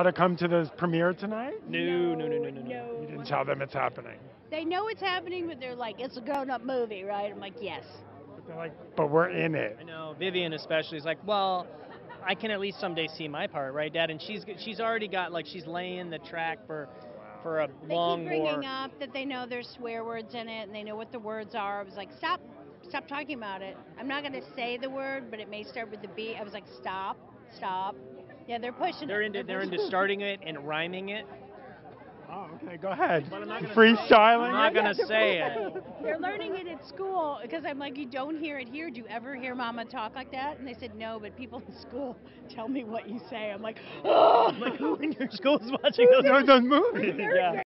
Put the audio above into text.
How to come to the premiere tonight? No, no, no, no, no, no. You didn't tell them it's happening. They know it's happening, but they're like, it's a grown-up movie, right? I'm like, yes. But they're like, but we're in it. I know Vivian especially is like, well, I can at least someday see my part, right, Dad? And she's she's already got like she's laying the track for for a They long keep bringing war. up that they know there's swear words in it and they know what the words are. I was like, stop, stop talking about it. I'm not going to say the word, but it may start with the B. I was like, stop, stop. Yeah, they're pushing They're it. into they're into starting it and rhyming it. Oh, okay, go ahead. But I'm not gonna Freestyling. I'm not gonna say it. They're learning it at school because I'm like, you don't hear it here. Do you ever hear Mama talk like that? And they said no, but people in school tell me what you say. I'm like, oh. Like who in your school is watching those? Those those movies. Yeah.